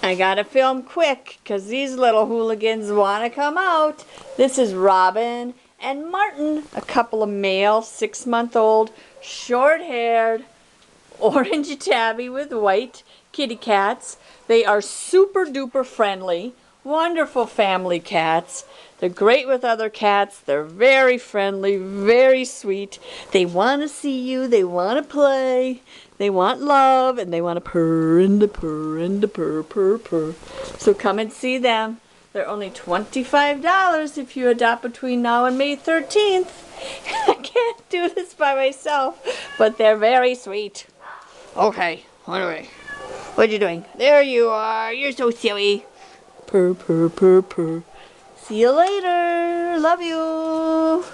I gotta film quick because these little hooligans want to come out. This is Robin and Martin, a couple of male, six month old, short haired, orange tabby with white kitty cats. They are super duper friendly, wonderful family cats. They're great with other cats. They're very friendly, very sweet. They want to see you. They want to play. They want love and they want to purr and to purr and to purr, purr, purr. So come and see them. They're only $25 if you adopt between now and May 13th. I can't do this by myself, but they're very sweet. Okay, we? What are you doing? There you are. You're so silly. Purr, purr, purr, purr. See you later. Love you.